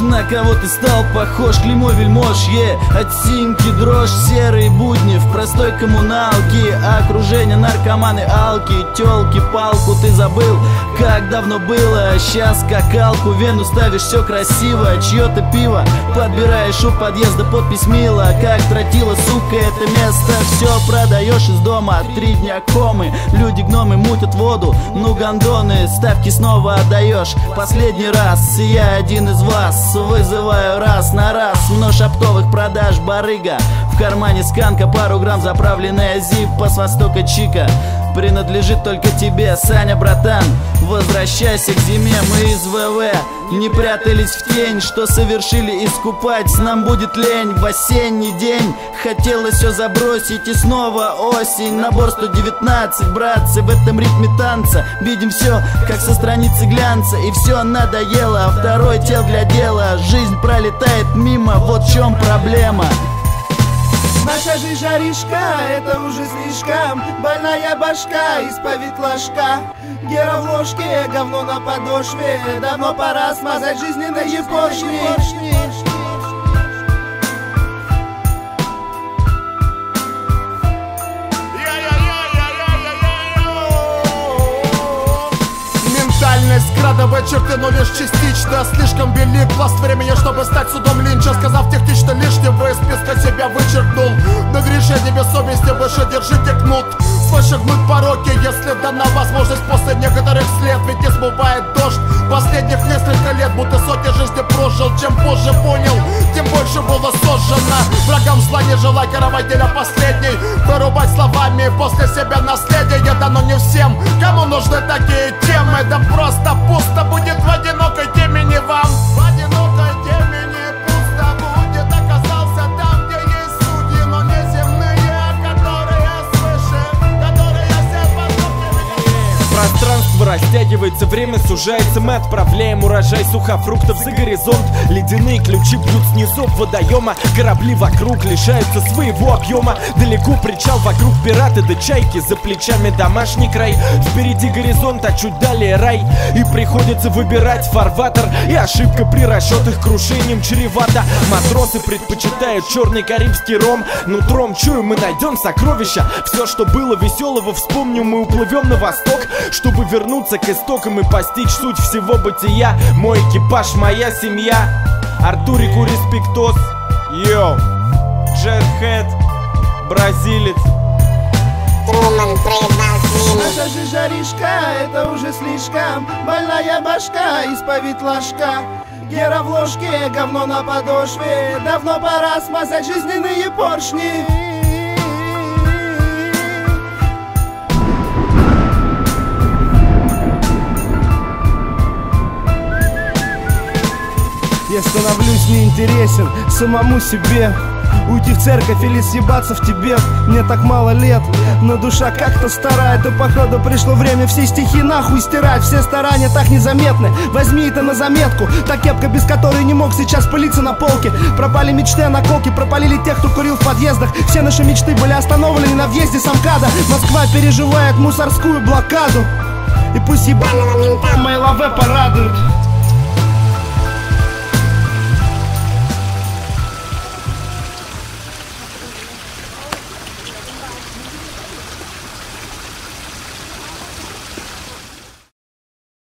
На кого ты стал похож, клеймо вельмож, е. От симки дрожь, серые будни в простой коммуналке. Окружение наркоманы, алки, тёлки, палку. Ты забыл, как давно было, сейчас скакалку Вену ставишь, все красиво, чье-то пиво Подбираешь у подъезда подпись мило Как тротила, сука, это место. Все продаешь из дома, три дня комы Люди гномы мутят воду, ну гандоны Ставки снова отдаешь, последний раз Я один из вас, вызываю раз на раз. Множь оптовых продаж, барыга. В кармане сканка, пару грамм заправленная зиппа с востока чика Принадлежит только тебе, Саня, братан Возвращайся к зиме, мы из ВВ Не прятались в тень, что совершили искупать. Нам будет лень в осенний день. Хотелось все забросить и снова осень. Набор 119, братцы, в этом ритме танца. Видим все, как со страницы глянца И все надоело, второй тел для дела. Жизнь пролетает мимо, вот в чем проблема Наша же жаришка, это уже слишком. Больная башка, исповедь ложка. Гера в ложке, говно на подошве. Давно пора смазать жизненные поршни черты, но лишь частично. Слишком велик пласт времени, чтобы стать судом Линча Сказав технично лишнего из списка себя вычеркнул. На грешение без совести выше держите кнут Свыше гнуть пороки, если дана возможность После некоторых след, ведь не смывает дождь Последних несколько лет, будто сотни жизни прожил. Чем позже понял, тем больше было сожжено. Врагам зла не желай коровать деля последней Вырубать словами после себя наследие Дано не всем, кому нужны такие темы? Да просто пусто будет в одинокой темени вам растягивается, время сужается Мы отправляем урожай сухофруктов за горизонт. Ледяные ключи бьют снизу водоема. Корабли вокруг лишаются своего объема. Далеко причал, вокруг пираты да чайки За плечами домашний край. Впереди горизонт, а чуть далее рай. И приходится выбирать фарватер. И ошибка при расчетах крушением чревата. Матросы предпочитают черный карибский ром. Нутром чую, мы найдем сокровища. Все, что было веселого, вспомним и уплывем на восток. Чтобы вернуться к истокам и постичь суть всего бытия. Мой экипаж, моя семья. Артурику респектос Йоу Джетхед Бразилец. Труман проебал Наша же жаришка, это уже слишком. Больная башка, исповедь ложка. Гера в ложке, говно на подошве. Давно пора смазать жизненные поршни Я становлюсь неинтересен самому себе. Уйти в церковь или съебаться в Тибет Мне так мало лет, но душа как-то старая То походу пришло время все стихи нахуй стирать. Все старания так незаметны, возьми это на заметку. Та кепка, без которой не мог сейчас пылиться на полке. Пропали мечты о наколке, пропалили тех, кто курил в подъездах. Все наши мечты были остановлены на въезде с МКАДа Москва переживает мусорскую блокаду. И пусть ебаного мента мои лаве порадуют